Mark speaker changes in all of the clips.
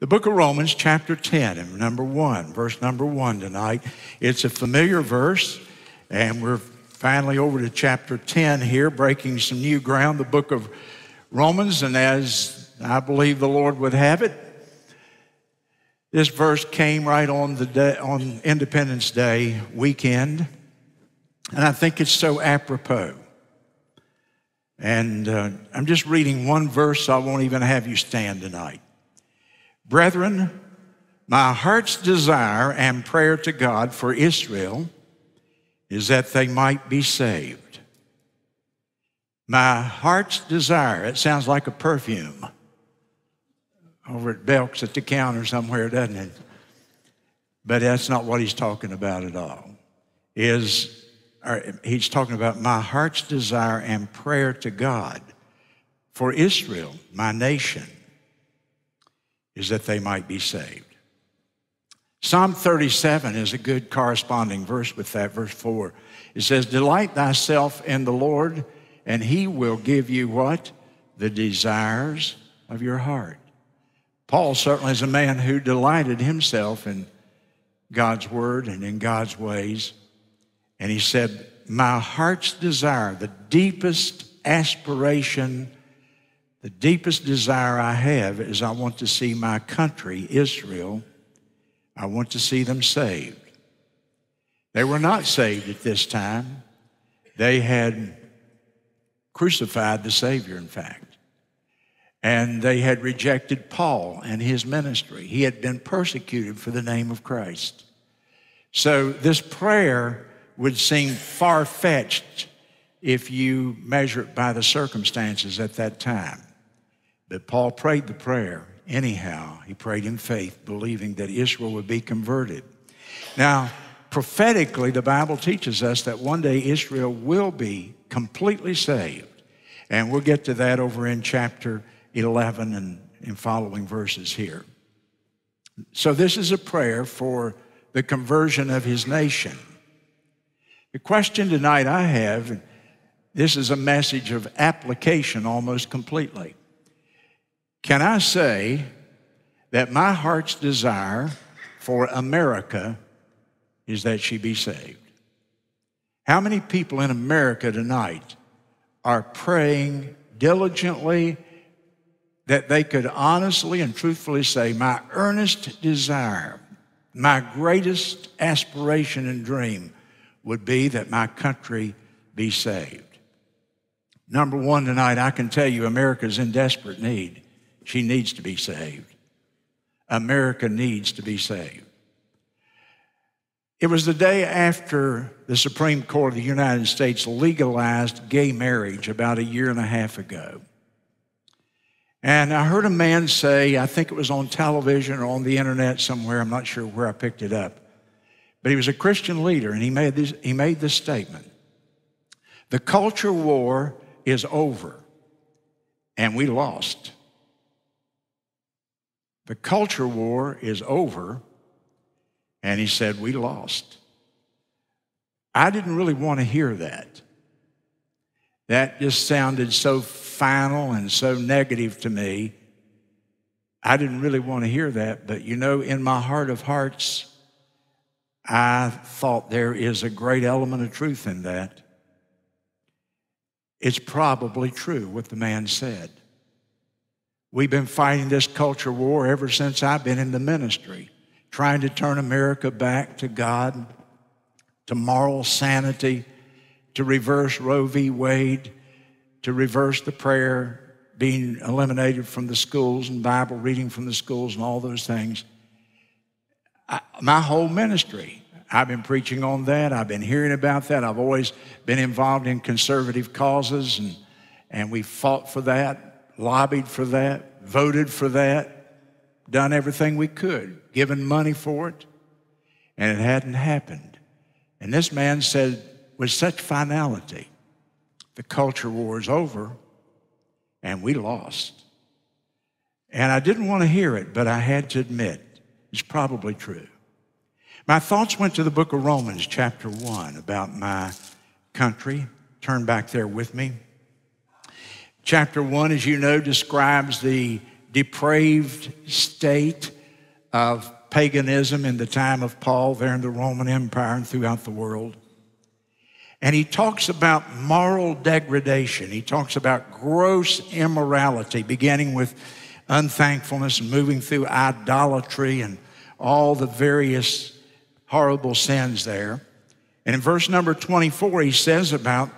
Speaker 1: The book of Romans, chapter 10, and number 1, verse number 1 tonight. It's a familiar verse, and we're finally over to chapter 10 here, breaking some new ground, the book of Romans. And as I believe the Lord would have it, this verse came right on the day, on Independence Day weekend, and I think it's so apropos. And uh, I'm just reading one verse, so I won't even have you stand tonight. Brethren, my heart's desire and prayer to God for Israel is that they might be saved. My heart's desire, it sounds like a perfume over at Belk's at the counter somewhere, doesn't it? But that's not what he's talking about at all. Is he's talking about my heart's desire and prayer to God for Israel, my nation is that they might be saved. Psalm 37 is a good corresponding verse with that, verse 4. It says, Delight thyself in the Lord, and he will give you what? The desires of your heart. Paul certainly is a man who delighted himself in God's word and in God's ways. And he said, My heart's desire, the deepest aspiration the deepest desire I have is I want to see my country, Israel, I want to see them saved. They were not saved at this time. They had crucified the Savior, in fact. And they had rejected Paul and his ministry. He had been persecuted for the name of Christ. So this prayer would seem far fetched if you measure it by the circumstances at that time. But Paul prayed the prayer anyhow. He prayed in faith, believing that Israel would be converted. Now, prophetically, the Bible teaches us that one day Israel will be completely saved. And we'll get to that over in chapter 11 and in following verses here. So, this is a prayer for the conversion of his nation. The question tonight I have this is a message of application almost completely. Can I say that my heart's desire for America is that she be saved? How many people in America tonight are praying diligently that they could honestly and truthfully say, My earnest desire, my greatest aspiration and dream would be that my country be saved? Number one, tonight, I can tell you America's in desperate need. She needs to be saved. America needs to be saved. It was the day after the Supreme Court of the United States legalized gay marriage about a year and a half ago. And I heard a man say, I think it was on television or on the internet somewhere, I'm not sure where I picked it up, but he was a Christian leader and he made this, he made this statement The culture war is over and we lost. The culture war is over. And he said, We lost. I didn't really want to hear that. That just sounded so final and so negative to me. I didn't really want to hear that, but you know, in my heart of hearts, I thought there is a great element of truth in that. It's probably true what the man said. We've been fighting this culture war ever since I've been in the ministry, trying to turn America back to God, to moral sanity, to reverse Roe v. Wade, to reverse the prayer being eliminated from the schools and Bible reading from the schools and all those things. I, my whole ministry, I've been preaching on that. I've been hearing about that. I've always been involved in conservative causes, and, and we fought for that lobbied for that, voted for that, done everything we could, given money for it, and it hadn't happened. And this man said with such finality, the culture war is over and we lost. And I didn't want to hear it, but I had to admit it's probably true. My thoughts went to the book of Romans, chapter 1, about my country. Turn back there with me. Chapter 1, as you know, describes the depraved state of paganism in the time of Paul there in the Roman Empire and throughout the world. And he talks about moral degradation. He talks about gross immorality, beginning with unthankfulness and moving through idolatry and all the various horrible sins there. And in verse number 24, he says about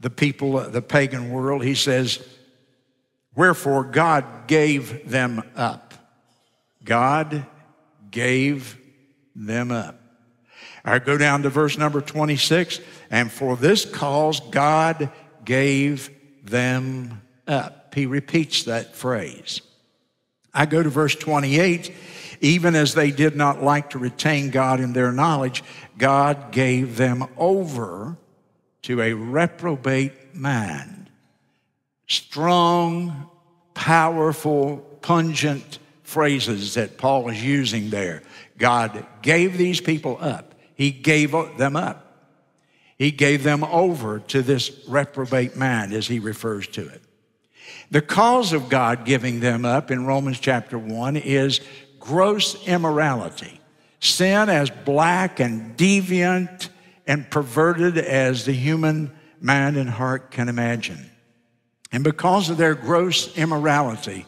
Speaker 1: the people, of the pagan world, he says, Wherefore God gave them up. God gave them up. I go down to verse number 26, and for this cause God gave them up. He repeats that phrase. I go to verse 28, even as they did not like to retain God in their knowledge, God gave them over to a reprobate mind. Strong, powerful, pungent phrases that Paul is using there. God gave these people up, He gave them up. He gave them over to this reprobate mind, as he refers to it. The cause of God giving them up in Romans chapter 1 is gross immorality. Sin as black and deviant and perverted as the human mind and heart can imagine. And because of their gross immorality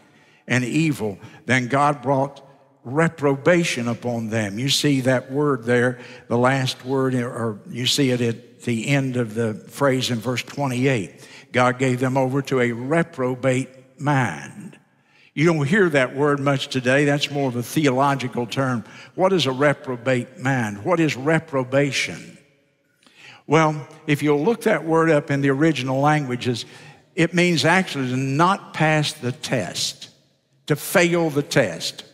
Speaker 1: and evil, then God brought reprobation upon them. You see that word there, the last word, or you see it at the end of the phrase in verse 28. God gave them over to a reprobate mind. You don't hear that word much today. That's more of a theological term. What is a reprobate mind? What is reprobation? Well, if you'll look that word up in the original languages, it means actually to not pass the test, to fail the test.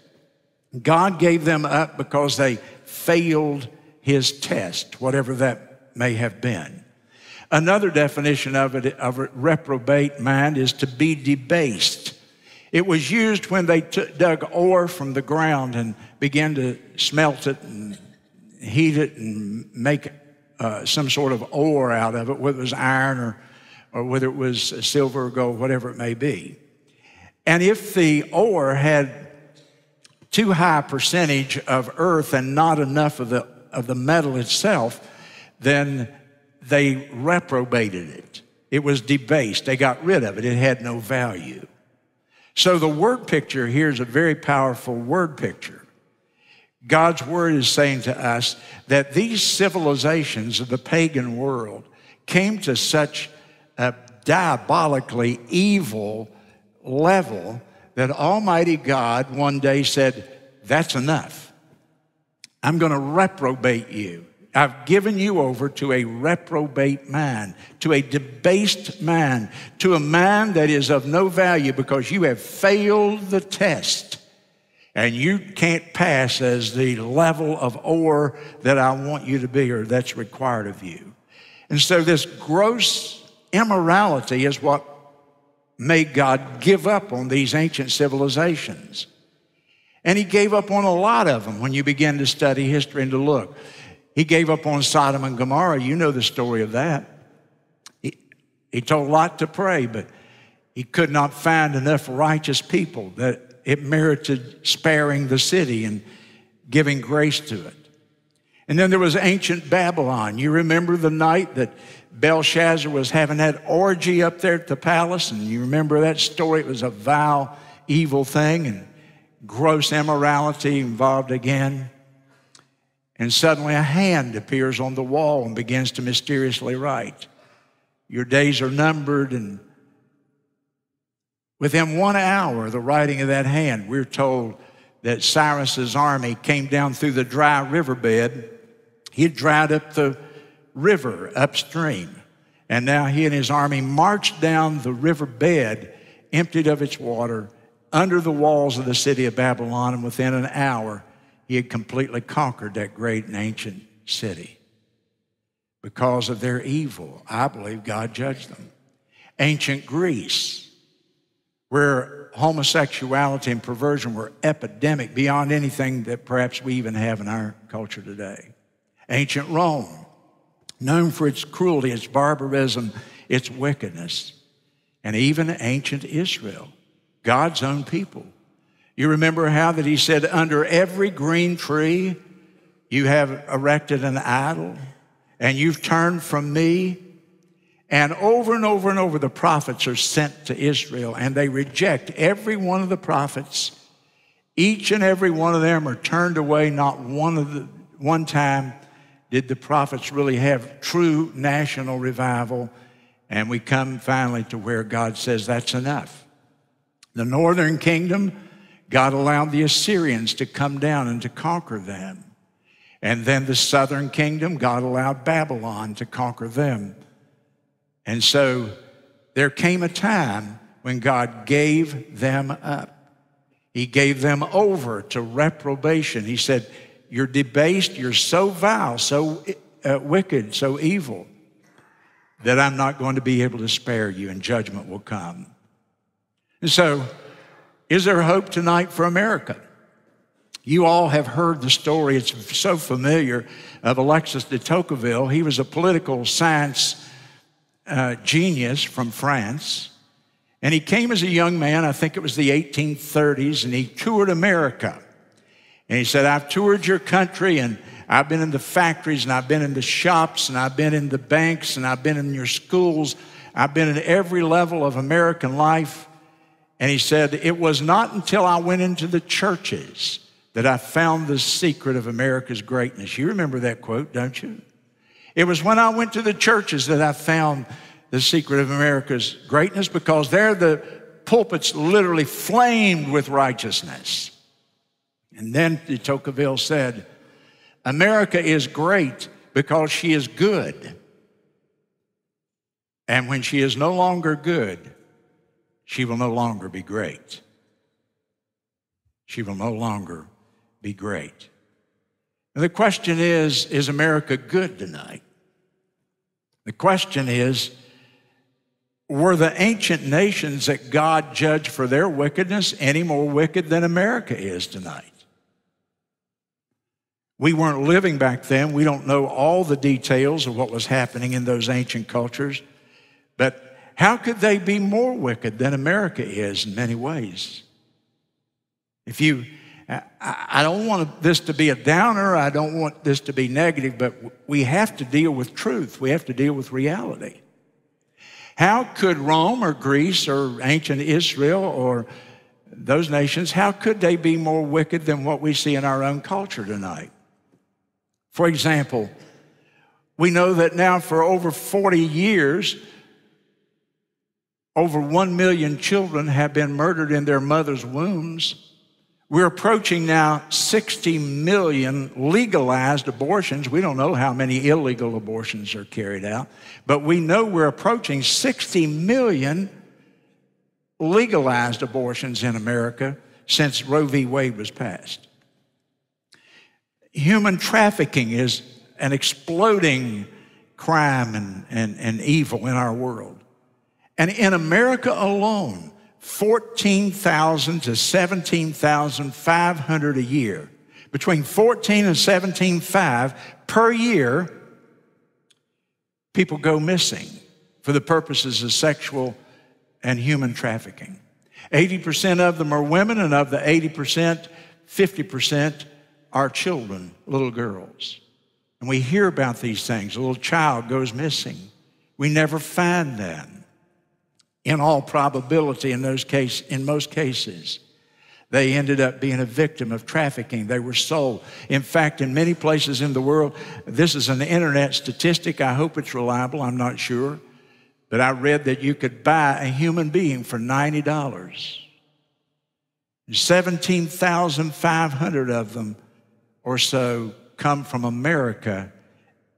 Speaker 1: God gave them up because they failed his test, whatever that may have been. Another definition of it, of a reprobate mind, is to be debased. It was used when they dug ore from the ground and began to smelt it and heat it and make uh, some sort of ore out of it, whether it was iron or, or whether it was silver or gold, whatever it may be. And if the ore had too high a percentage of earth and not enough of the, of the metal itself, then they reprobated it. It was debased. They got rid of it. It had no value. So the word picture here is a very powerful word picture. God's word is saying to us that these civilizations of the pagan world came to such a diabolically evil level that Almighty God one day said, That's enough. I'm going to reprobate you. I've given you over to a reprobate man, to a debased man, to a man that is of no value because you have failed the test and you can't pass as the level of ore that I want you to be or that's required of you. And so this gross immorality is what made God give up on these ancient civilizations. And he gave up on a lot of them when you begin to study history and to look. He gave up on Sodom and Gomorrah. You know the story of that. He, he told Lot to pray, but he could not find enough righteous people that it merited sparing the city and giving grace to it. And then there was ancient Babylon. You remember the night that Belshazzar was having that orgy up there at the palace, and you remember that story? It was a vile, evil thing, and gross immorality involved again. And suddenly a hand appears on the wall and begins to mysteriously write. Your days are numbered, and within one hour the writing of that hand, we're told that Cyrus's army came down through the dry riverbed. He had dried up the river upstream, and now he and his army marched down the riverbed, emptied of its water, under the walls of the city of Babylon, and within an hour, he had completely conquered that great and ancient city. Because of their evil, I believe God judged them. Ancient Greece, where homosexuality and perversion were epidemic beyond anything that perhaps we even have in our culture today. Ancient Rome, known for its cruelty, its barbarism, its wickedness. And even ancient Israel, God's own people. You remember how that he said, Under every green tree, you have erected an idol, and you've turned from me. And over and over and over, the prophets are sent to Israel, and they reject every one of the prophets. Each and every one of them are turned away. Not one of the one time did the prophets really have true national revival. And we come finally to where God says that's enough. The northern kingdom, God allowed the Assyrians to come down and to conquer them. And then the southern kingdom, God allowed Babylon to conquer them. And so there came a time when God gave them up. He gave them over to reprobation. He said, You're debased, you're so vile, so uh, wicked, so evil, that I'm not going to be able to spare you, and judgment will come. And so, is there hope tonight for America? You all have heard the story, it's so familiar, of Alexis de Tocqueville. He was a political science uh, genius from France. And he came as a young man, I think it was the 1830s, and he toured America. And he said, I've toured your country and I've been in the factories and I've been in the shops and I've been in the banks and I've been in your schools. I've been in every level of American life. And he said, It was not until I went into the churches that I found the secret of America's greatness. You remember that quote, don't you? It was when I went to the churches that I found the secret of America's greatness because there the pulpits literally flamed with righteousness. And then de Tocqueville said, America is great because she is good. And when she is no longer good, she will no longer be great. She will no longer be great. And the question is is America good tonight? The question is were the ancient nations that God judged for their wickedness any more wicked than America is tonight? We weren't living back then. We don't know all the details of what was happening in those ancient cultures. But how could they be more wicked than America is in many ways? If you I don't want this to be a downer. I don't want this to be negative, but we have to deal with truth. We have to deal with reality. How could Rome or Greece or ancient Israel or those nations, how could they be more wicked than what we see in our own culture tonight? For example, we know that now for over 40 years, over 1 million children have been murdered in their mother's wombs we're approaching now 60 million legalized abortions. We don't know how many illegal abortions are carried out, but we know we're approaching 60 million legalized abortions in America since Roe v. Wade was passed. Human trafficking is an exploding crime and, and, and evil in our world. And in America alone, 14,000 to 17,500 a year. Between 14 and 17,500 per year, people go missing for the purposes of sexual and human trafficking. 80% of them are women, and of the 80%, 50% are children, little girls. And we hear about these things. A little child goes missing. We never find them in all probability in those case, in most cases they ended up being a victim of trafficking. They were sold. In fact in many places in the world this is an internet statistic. I hope it's reliable. I'm not sure. But i read that you could buy a human being for $90 17,500 of them or so come from America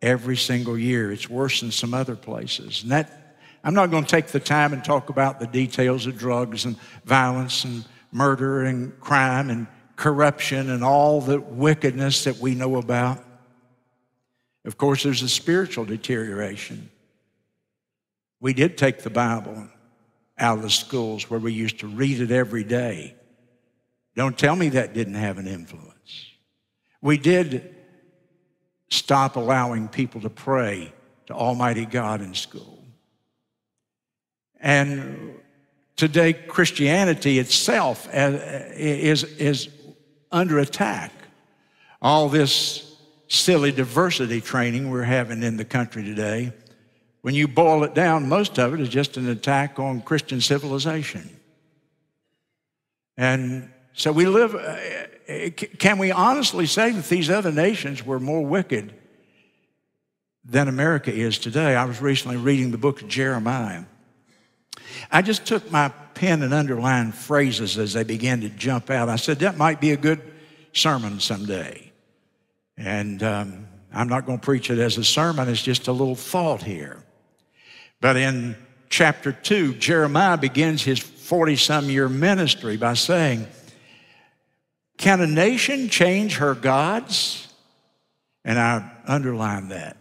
Speaker 1: every single year. It's worse than some other places. And that I'm not going to take the time and talk about the details of drugs and violence and murder and crime and corruption and all the wickedness that we know about. Of course, there's a spiritual deterioration. We did take the Bible out of the schools where we used to read it every day. Don't tell me that didn't have an influence. We did stop allowing people to pray to Almighty God in school. And Today, Christianity itself is, is under attack. All this silly diversity training we're having in the country today, when you boil it down, most of it is just an attack on Christian civilization. And so we live, uh, can we honestly say that these other nations were more wicked than America is today? I was recently reading the book of Jeremiah. I just took my pen and underlined phrases as they began to jump out. I said, that might be a good sermon someday. And um, I'm not going to preach it as a sermon, it's just a little thought here. But in chapter 2, Jeremiah begins his 40 some year ministry by saying, Can a nation change her gods? And I underlined that.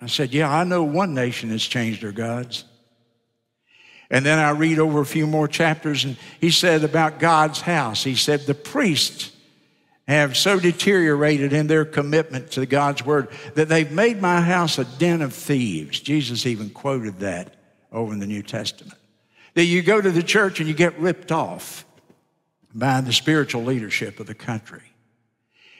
Speaker 1: I said, Yeah, I know one nation has changed her gods. And then I read over a few more chapters, and he said about God's house, he said, The priests have so deteriorated in their commitment to God's word that they've made my house a den of thieves. Jesus even quoted that over in the New Testament. That you go to the church and you get ripped off by the spiritual leadership of the country.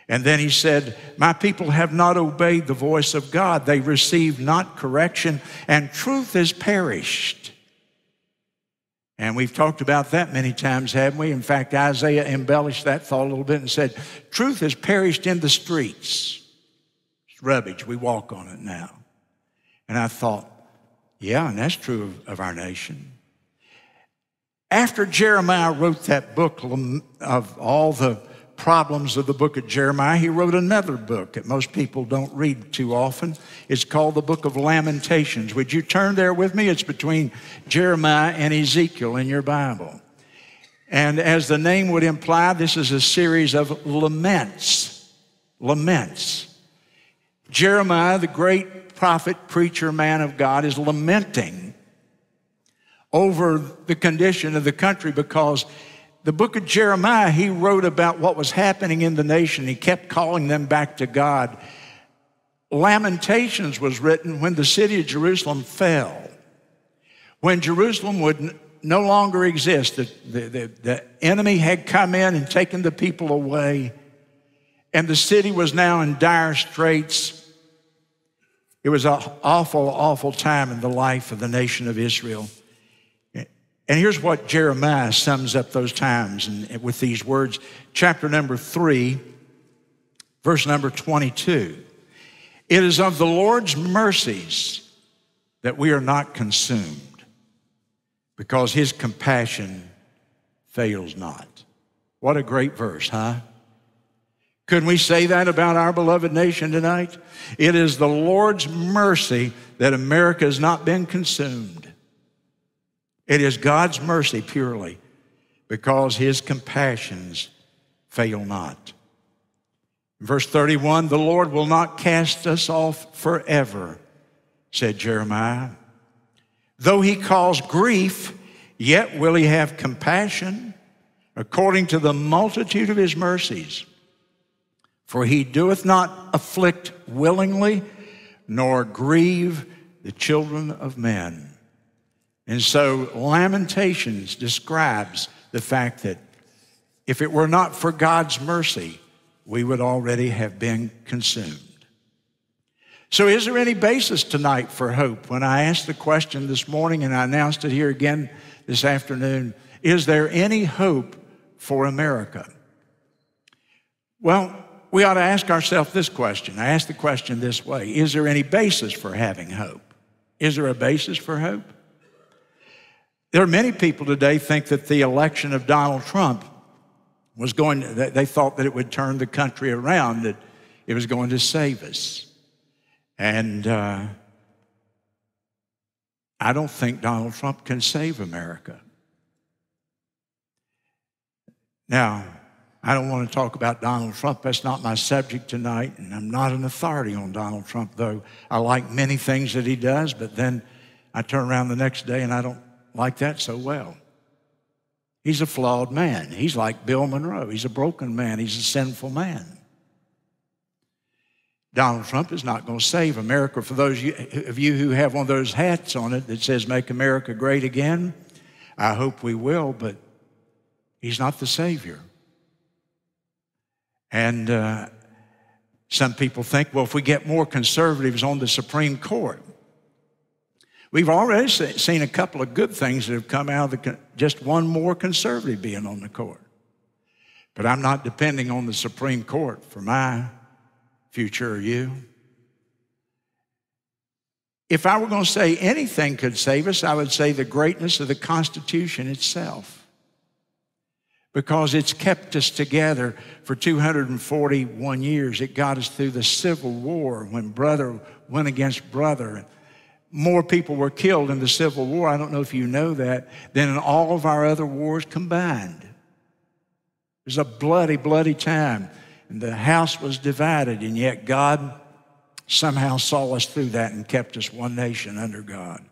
Speaker 1: And then he said, My people have not obeyed the voice of God. They received not correction, and truth has perished. And we've talked about that many times, haven't we? In fact, Isaiah embellished that thought a little bit and said, Truth has perished in the streets. It's rubbish. We walk on it now. And I thought, yeah, and that's true of, of our nation. After Jeremiah wrote that book of all the problems of the book of Jeremiah, he wrote another book that most people don't read too often. It's called the book of Lamentations. Would you turn there with me? It's between Jeremiah and Ezekiel in your Bible. And as the name would imply, this is a series of laments. Laments. Jeremiah, the great prophet, preacher, man of God, is lamenting over the condition of the country because the book of Jeremiah, he wrote about what was happening in the nation. He kept calling them back to God. Lamentations was written when the city of Jerusalem fell. When Jerusalem would no longer exist, the, the, the, the enemy had come in and taken the people away, and the city was now in dire straits. It was an awful, awful time in the life of the nation of Israel. And here's what Jeremiah sums up those times with these words. Chapter number three, verse number 22. It is of the Lord's mercies that we are not consumed because his compassion fails not. What a great verse, huh? Couldn't we say that about our beloved nation tonight? It is the Lord's mercy that America has not been consumed. It is God's mercy purely because his compassions fail not. Verse 31 The Lord will not cast us off forever, said Jeremiah. Though he cause grief, yet will he have compassion according to the multitude of his mercies. For he doeth not afflict willingly, nor grieve the children of men. And so Lamentations describes the fact that if it were not for God's mercy, we would already have been consumed. So, is there any basis tonight for hope? When I asked the question this morning and I announced it here again this afternoon, is there any hope for America? Well, we ought to ask ourselves this question. I ask the question this way Is there any basis for having hope? Is there a basis for hope? There are many people today think that the election of Donald Trump was going, they thought that it would turn the country around, that it was going to save us. And uh, I don't think Donald Trump can save America. Now, I don't want to talk about Donald Trump. That's not my subject tonight, and I'm not an authority on Donald Trump, though I like many things that he does, but then I turn around the next day and I don't like that so well. He's a flawed man. He's like Bill Monroe. He's a broken man. He's a sinful man. Donald Trump is not going to save America. For those of you who have one of those hats on it that says, Make America Great Again, I hope we will, but He's not the Savior. And uh, some people think, well, if we get more conservatives on the Supreme Court, we've already seen a couple of good things that have come out of the, just one more conservative being on the court. But I'm not depending on the Supreme Court for my future or you. If I were going to say anything could save us, I would say the greatness of the Constitution itself because it's kept us together for 241 years. It got us through the Civil War when brother went against brother. More people were killed in the Civil War, I don't know if you know that, than in all of our other wars combined. It was a bloody, bloody time. And the house was divided, and yet God somehow saw us through that and kept us one nation under God.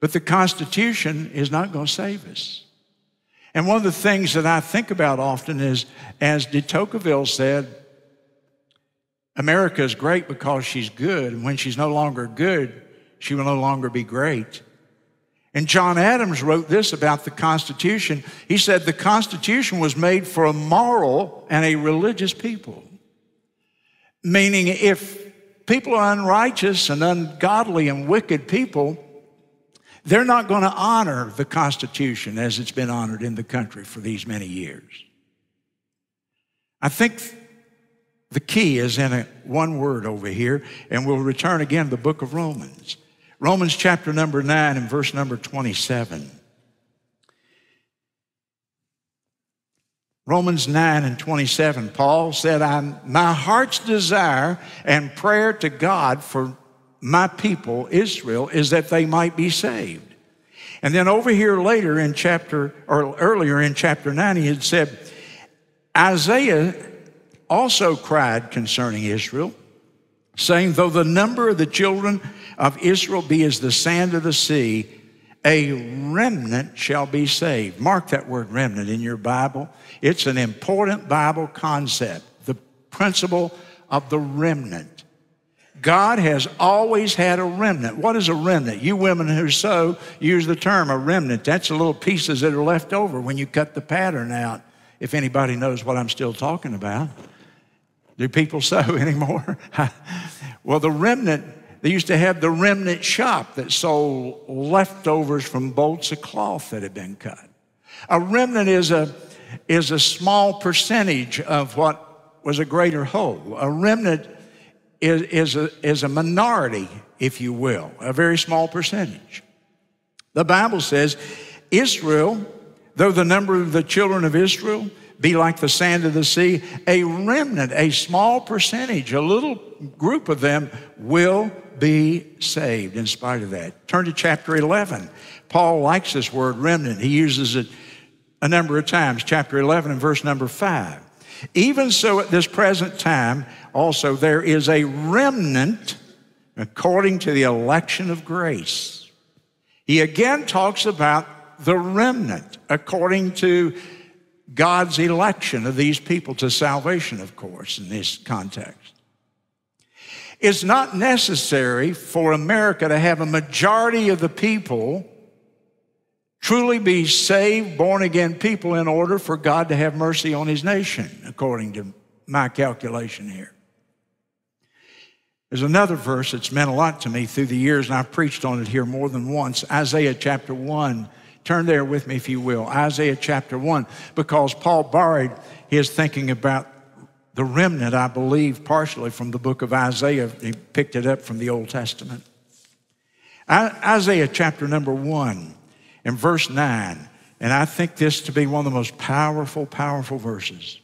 Speaker 1: But the Constitution is not going to save us. And one of the things that I think about often is, as de Tocqueville said, America is great because she's good, and when she's no longer good, she will no longer be great. And John Adams wrote this about the Constitution. He said, The Constitution was made for a moral and a religious people. Meaning, if people are unrighteous and ungodly and wicked people, they're not going to honor the Constitution as it's been honored in the country for these many years. I think the key is in a, one word over here, and we'll return again to the book of Romans. Romans chapter number 9 and verse number 27. Romans 9 and 27, Paul said, I'm, My heart's desire and prayer to God for my people, Israel, is that they might be saved. And then over here later in chapter, or earlier in chapter 9, he had said, Isaiah also cried concerning Israel, saying, Though the number of the children of Israel be as the sand of the sea, a remnant shall be saved. Mark that word remnant in your Bible. It's an important Bible concept, the principle of the remnant. God has always had a remnant. What is a remnant? You women who sew use the term a remnant. That's the little pieces that are left over when you cut the pattern out, if anybody knows what I'm still talking about. Do people sew anymore? well, the remnant, they used to have the remnant shop that sold leftovers from bolts of cloth that had been cut. A remnant is a, is a small percentage of what was a greater whole. A remnant is, is, a, is a minority, if you will, a very small percentage. The Bible says, Israel, though the number of the children of Israel be like the sand of the sea, a remnant, a small percentage, a little group of them will be saved in spite of that. Turn to chapter 11. Paul likes this word remnant. He uses it a number of times, chapter 11 and verse number 5. Even so, at this present time, also there is a remnant according to the election of grace. He again talks about the remnant according to God's election of these people to salvation, of course, in this context. It's not necessary for America to have a majority of the people truly be saved, born again people in order for God to have mercy on his nation, according to my calculation here. There's another verse that's meant a lot to me through the years, and I've preached on it here more than once Isaiah chapter 1. Turn there with me, if you will. Isaiah chapter 1, because Paul borrowed his thinking about the remnant, I believe, partially from the book of Isaiah. He picked it up from the Old Testament. Isaiah chapter number 1 and verse 9, and I think this to be one of the most powerful, powerful verses.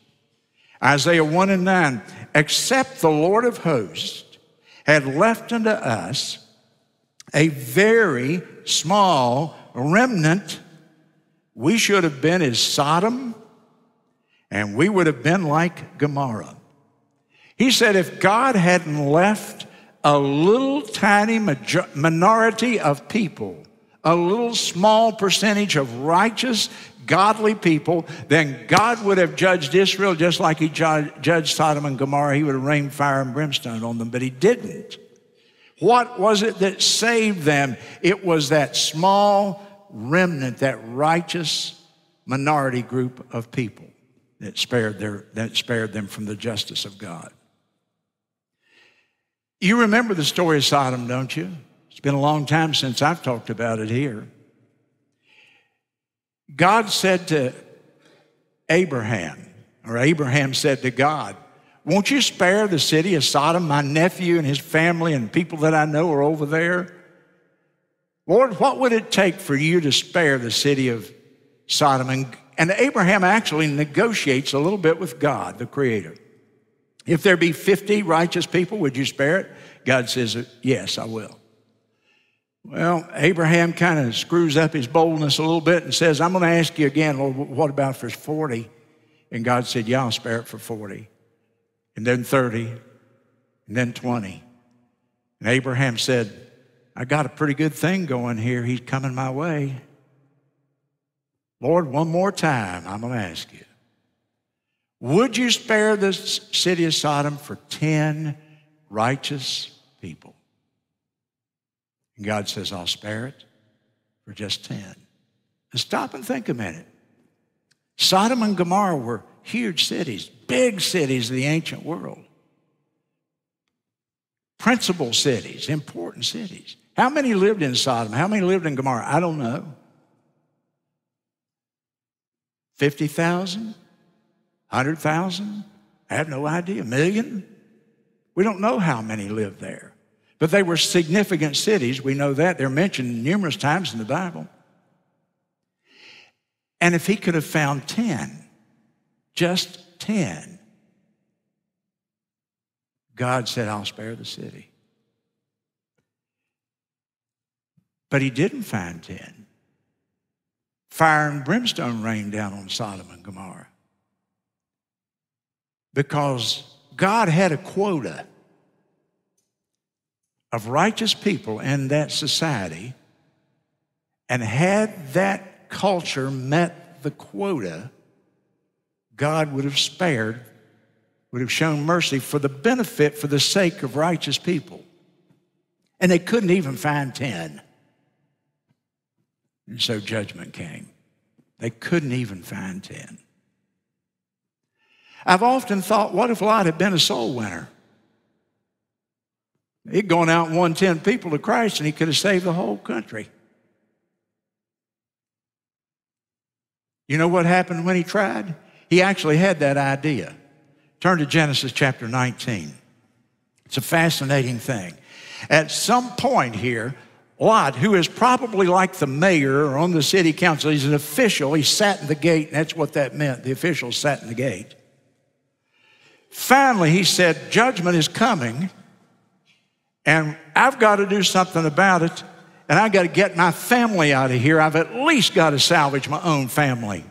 Speaker 1: Isaiah 1 and 9, except the Lord of hosts had left unto us a very small remnant, we should have been as Sodom and we would have been like Gomorrah. He said, if God hadn't left a little tiny minority of people, a little small percentage of righteous, godly people, then God would have judged Israel just like he judged Sodom and Gomorrah. He would have rained fire and brimstone on them, but he didn't. What was it that saved them? It was that small remnant, that righteous minority group of people that spared, their, that spared them from the justice of God. You remember the story of Sodom, don't you? It's been a long time since I've talked about it here. God said to Abraham, or Abraham said to God, Won't you spare the city of Sodom? My nephew and his family and people that I know are over there. Lord, what would it take for you to spare the city of Sodom? And, and Abraham actually negotiates a little bit with God, the Creator. If there be 50 righteous people, would you spare it? God says, uh, Yes, I will. Well, Abraham kind of screws up his boldness a little bit and says, I'm going to ask you again, Lord, what about for 40? And God said, Yeah, I'll spare it for 40. And then 30. And then 20. And Abraham said, I got a pretty good thing going here. He's coming my way. Lord, one more time, I'm going to ask you Would you spare the city of Sodom for 10 righteous people? And God says, I'll spare it for just 10. And stop and think a minute. Sodom and Gomorrah were huge cities, big cities of the ancient world. Principal cities, important cities. How many lived in Sodom? How many lived in Gomorrah? I don't know. 50,000? 100,000? I have no idea. A million? We don't know how many lived there. But they were significant cities. We know that. They're mentioned numerous times in the Bible. And if he could have found 10, just 10, God said, I'll spare the city. But he didn't find 10. Fire and brimstone rained down on Sodom and Gomorrah because God had a quota of righteous people in that society and had that culture met the quota, God would have spared, would have shown mercy for the benefit, for the sake of righteous people. And they couldn't even find 10. And so judgment came. They couldn't even find 10. I've often thought, what if Lot had been a soul winner? He'd gone out and won 10 people to Christ and he could have saved the whole country. You know what happened when he tried? He actually had that idea. Turn to Genesis chapter 19. It's a fascinating thing. At some point here, Lot, who is probably like the mayor or on the city council, he's an official, he sat in the gate, and that's what that meant. The official sat in the gate. Finally, he said, Judgment is coming, and I've got to do something about it and I've got to get my family out of here. I've at least got to salvage my own family.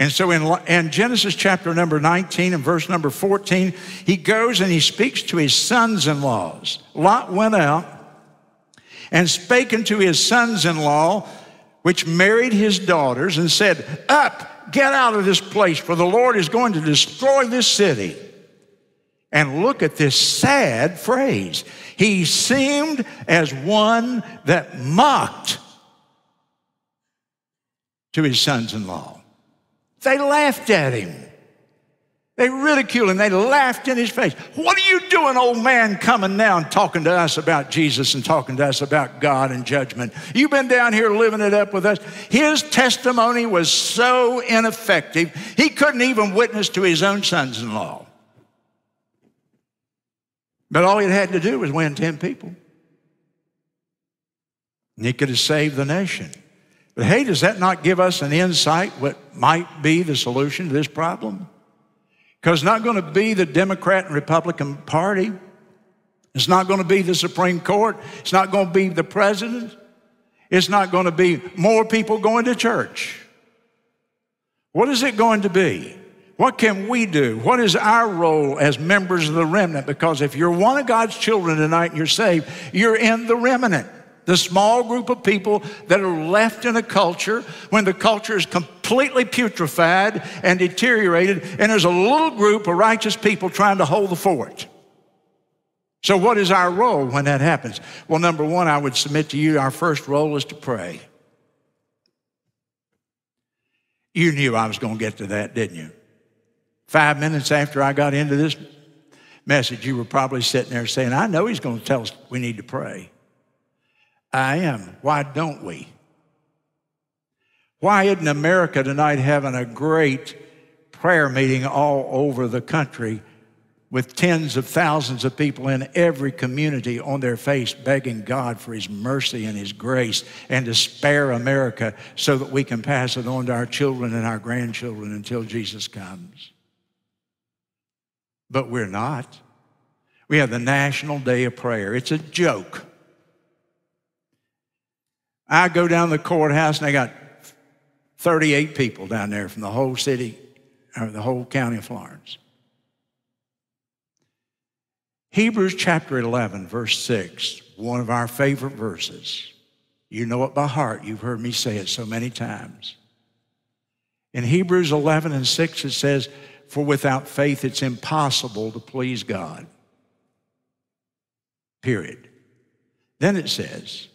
Speaker 1: And so in, in, Genesis chapter number 19 and verse number 14, he goes and he speaks to his sons in laws. Lot went out and spake unto his sons in law, which married his daughters, and said, Up, get out of this place, for the Lord is going to destroy this city. And look at this sad phrase. He seemed as one that mocked to his sons in law. They laughed at him. They ridiculed him. They laughed in his face. What are you doing, old man, coming down talking to us about Jesus and talking to us about God and judgment? You've been down here living it up with us. His testimony was so ineffective, he couldn't even witness to his own sons in law. But all he had to do was win 10 people. And he could have saved the nation. But hey, does that not give us an insight what might be the solution to this problem? Because it's not going to be the Democrat and Republican Party. It's not going to be the Supreme Court. It's not going to be the president. It's not going to be more people going to church. What is it going to be? What can we do? What is our role as members of the remnant? Because if you're one of God's children tonight and you're saved, you're in the remnant. The small group of people that are left in a culture when the culture is completely putrefied and deteriorated, and there's a little group of righteous people trying to hold the fort. So, what is our role when that happens? Well, number one, I would submit to you our first role is to pray. You knew I was going to get to that, didn't you? Five minutes after I got into this message, you were probably sitting there saying, I know he's going to tell us we need to pray. I am. Why don't we? Why isn't America tonight having a great prayer meeting all over the country with tens of thousands of people in every community on their face begging God for His mercy and His grace and to spare America so that we can pass it on to our children and our grandchildren until Jesus comes. But we're not. We have the National Day of Prayer. It's a joke. I go down the courthouse and they got 38 people down there from the whole city, or the whole county of Florence. Hebrews chapter 11, verse 6, one of our favorite verses. You know it by heart. You've heard me say it so many times. In Hebrews 11 and 6, it says, For without faith it's impossible to please God. Period. Then it says,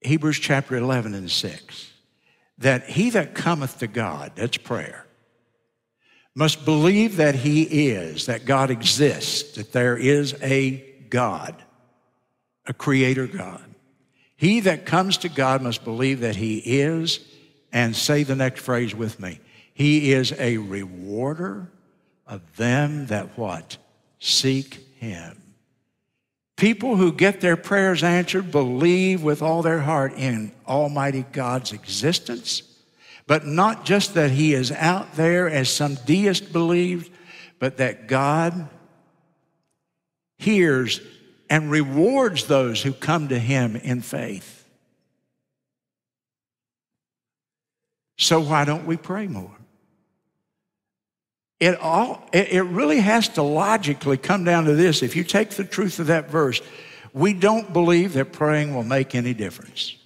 Speaker 1: Hebrews chapter 11 and 6, that he that cometh to God, that's prayer, must believe that he is, that God exists, that there is a God, a creator God. He that comes to God must believe that he is, and say the next phrase with me. He is a rewarder of them that what? Seek him. People who get their prayers answered believe with all their heart in Almighty God's existence but not just that he is out there as some deist believed, but that God hears and rewards those who come to him in faith. So why don't we pray more? It all it really has to logically come down to this. If you take the truth of that verse, we don't believe that praying will make any difference.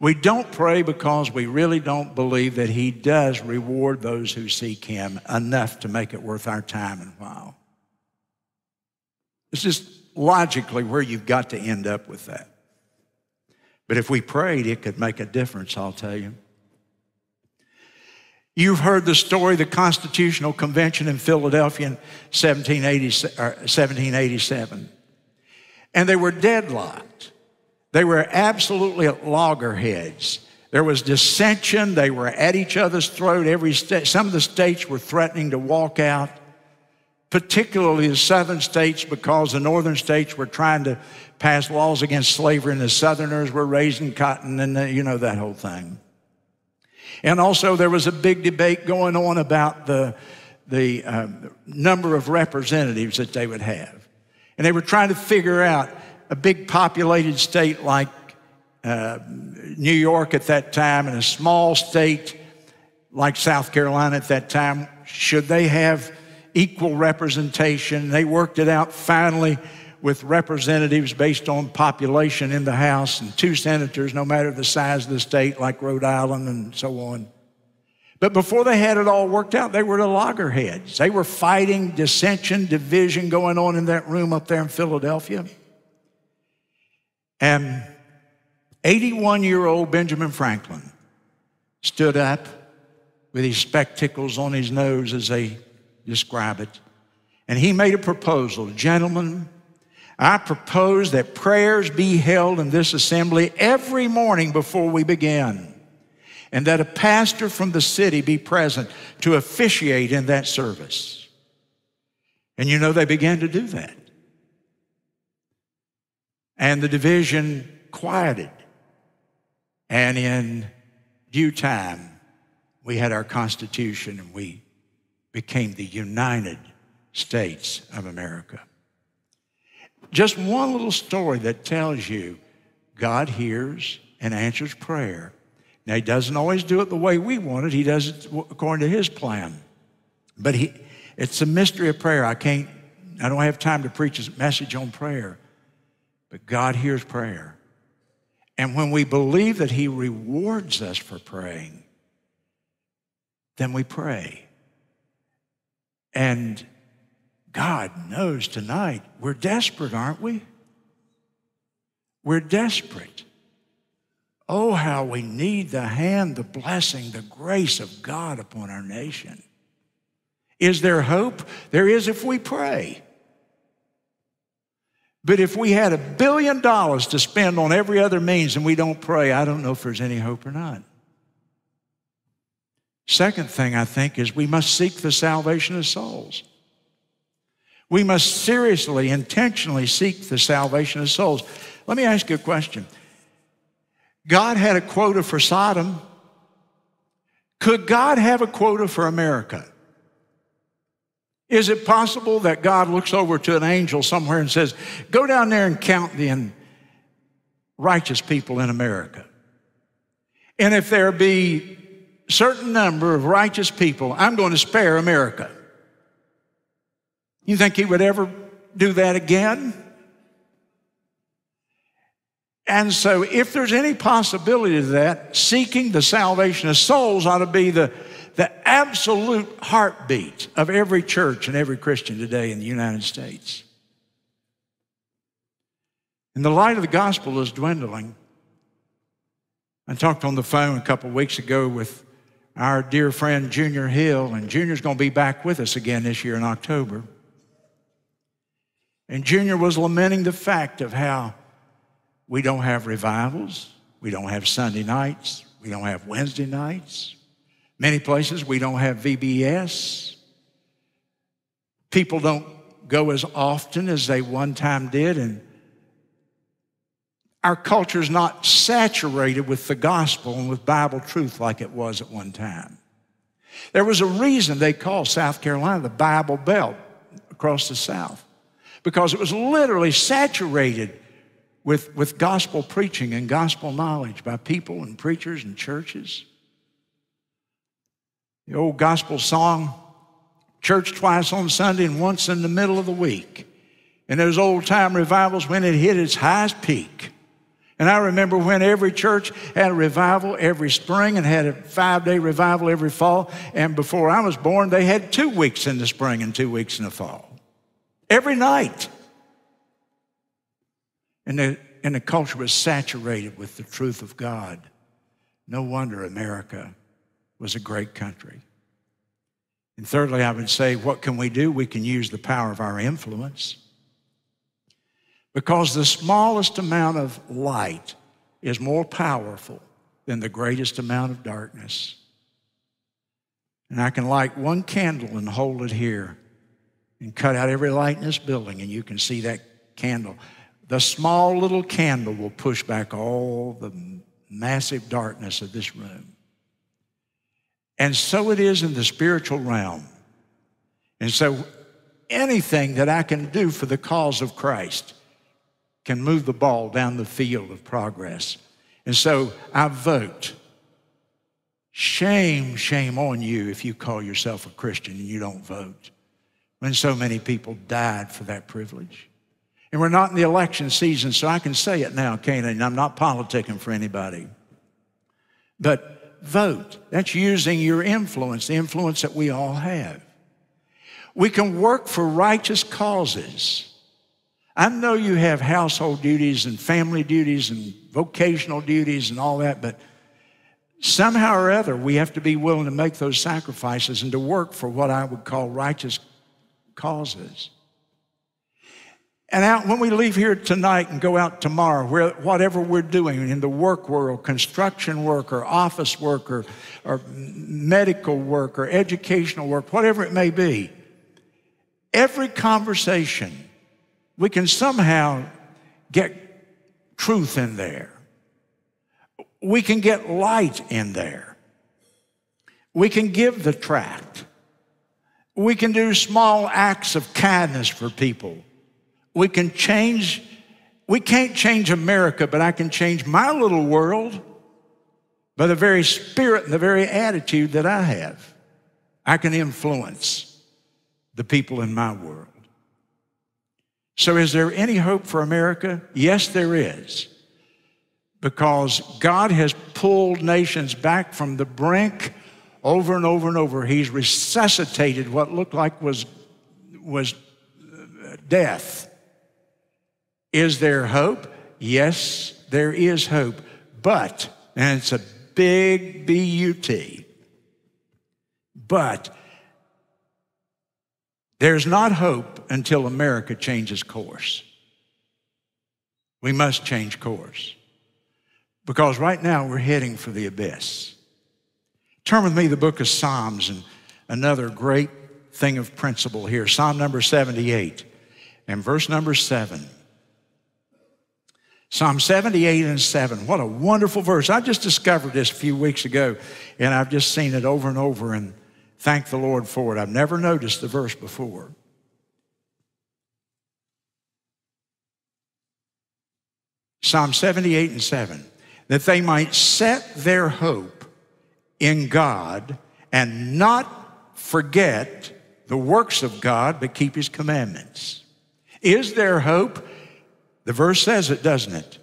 Speaker 1: We don't pray because we really don't believe that He does reward those who seek Him enough to make it worth our time and while. It's just logically where you've got to end up with that. But if we prayed, it could make a difference, I'll tell you. You've heard the story, of the Constitutional Convention in Philadelphia in 1787. And they were deadlocked. They were absolutely at loggerheads. There was dissension. They were at each other's throat. Every state, some of the states were threatening to walk out, particularly the southern states, because the northern states were trying to pass laws against slavery, and the southerners were raising cotton, and the, you know that whole thing. And also, there was a big debate going on about the, the um, number of representatives that they would have. And they were trying to figure out a big populated state like uh, New York at that time and a small state like South Carolina at that time, should they have equal representation? They worked it out finally with representatives based on population in the House and two senators, no matter the size of the state, like Rhode Island and so on. But before they had it all worked out, they were the loggerheads. They were fighting dissension, division going on in that room up there in Philadelphia. And 81 year old Benjamin Franklin stood up with his spectacles on his nose, as they describe it, and he made a proposal Gentlemen, I propose that prayers be held in this assembly every morning before we begin, and that a pastor from the city be present to officiate in that service. And you know, they began to do that and the division quieted. And in due time, we had our Constitution and we became the United States of America. Just one little story that tells you God hears and answers prayer. Now, He doesn't always do it the way we want it, He does it according to His plan. But he, it's a mystery of prayer. I can't, I don't have time to preach a message on prayer. But God hears prayer. And when we believe that He rewards us for praying, then we pray. And God knows tonight we're desperate, aren't we? We're desperate. Oh, how we need the hand, the blessing, the grace of God upon our nation. Is there hope? There is if we pray. But if we had a billion dollars to spend on every other means and we don't pray, I don't know if there's any hope or not. Second thing I think is we must seek the salvation of souls. We must seriously, intentionally seek the salvation of souls. Let me ask you a question. God had a quota for Sodom. Could God have a quota for America? Is it possible that God looks over to an angel somewhere and says, Go down there and count the righteous people in America? And if there be certain number of righteous people, I'm going to spare America. You think he would ever do that again? And so, if there's any possibility of that, seeking the salvation of souls ought to be the the absolute heartbeat of every church and every Christian today in the United States. And the light of the gospel is dwindling. I talked on the phone a couple of weeks ago with our dear friend Junior Hill, and Junior's going to be back with us again this year in October. And Junior was lamenting the fact of how we don't have revivals, we don't have Sunday nights, we don't have Wednesday nights, Many places we don't have VBS. People don't go as often as they one time did, and our culture is not saturated with the gospel and with Bible truth like it was at one time. There was a reason they called South Carolina the Bible Belt across the South, because it was literally saturated with, with gospel preaching and gospel knowledge by people and preachers and churches. The old gospel song, church twice on Sunday and once in the middle of the week. And those old time revivals when it hit its highest peak. And I remember when every church had a revival every spring and had a five day revival every fall. And before I was born, they had two weeks in the spring and two weeks in the fall. Every night. And the, and the culture was saturated with the truth of God. No wonder America was a great country. And thirdly, I would say, what can we do? We can use the power of our influence. Because the smallest amount of light is more powerful than the greatest amount of darkness. And I can light one candle and hold it here and cut out every light in this building, and you can see that candle. The small little candle will push back all the massive darkness of this room. And so it is in the spiritual realm. And so anything that I can do for the cause of Christ can move the ball down the field of progress. And so I vote. Shame, shame on you if you call yourself a Christian and you don't vote. When so many people died for that privilege. And we're not in the election season, so I can say it now, can't I? And I'm not politicking for anybody. But vote. That's using your influence, the influence that we all have. We can work for righteous causes. I know you have household duties and family duties and vocational duties and all that, but somehow or other, we have to be willing to make those sacrifices and to work for what I would call righteous causes. And out when we leave here tonight and go out tomorrow, where, whatever we're doing in the work world, construction worker, office worker, or, medical worker, educational work, whatever it may be, every conversation, we can somehow get truth in there. We can get light in there. We can give the tract. We can do small acts of kindness for people we can change, we can't change America, but I can change my little world by the very spirit and the very attitude that I have. I can influence the people in my world. So, is there any hope for America? Yes, there is. Because God has pulled nations back from the brink over and over and over. He's resuscitated what looked like was, was uh, death. Is there hope? Yes, there is hope. But and it's a big B U T. But there's not hope until America changes course. We must change course because right now we're heading for the abyss. Turn with me the book of Psalms and another great thing of principle here. Psalm number 78 and verse number 7. Psalm 78 and 7. What a wonderful verse. I just discovered this a few weeks ago, and I've just seen it over and over and thank the Lord for it. I've never noticed the verse before. Psalm 78 and 7. That they might set their hope in God and not forget the works of God, but keep his commandments. Is there hope? The verse says it, doesn't it?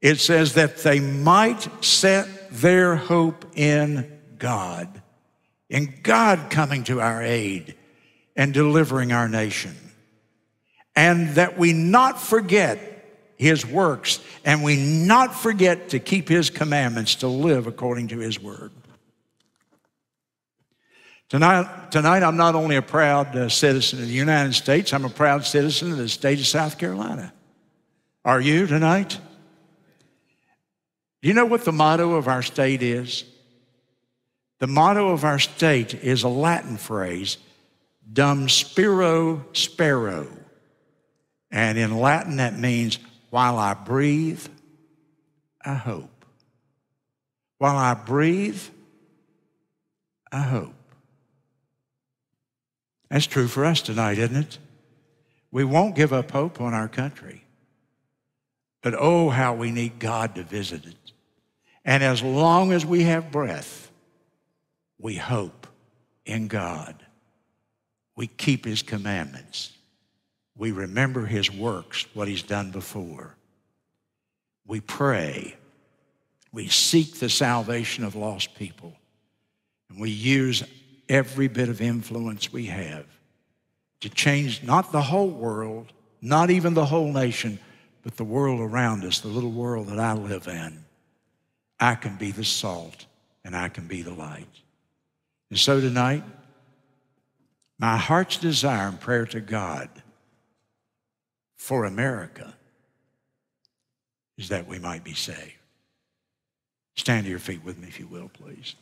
Speaker 1: It says that they might set their hope in God, in God coming to our aid and delivering our nation. And that we not forget his works and we not forget to keep his commandments to live according to his word. Tonight, tonight I'm not only a proud uh, citizen of the United States, I'm a proud citizen of the state of South Carolina. Are you tonight? Do you know what the motto of our state is? The motto of our state is a Latin phrase, dum spiro spero. And in Latin, that means, while I breathe, I hope. While I breathe, I hope. That's true for us tonight, isn't it? We won't give up hope on our country. But oh, how we need God to visit it. And as long as we have breath, we hope in God. We keep His commandments. We remember His works, what He's done before. We pray. We seek the salvation of lost people. And we use every bit of influence we have to change not the whole world, not even the whole nation, but the world around us, the little world that I live in. I can be the salt and I can be the light. And so tonight, my heart's desire and prayer to God for America is that we might be saved. Stand to your feet with me, if you will, please.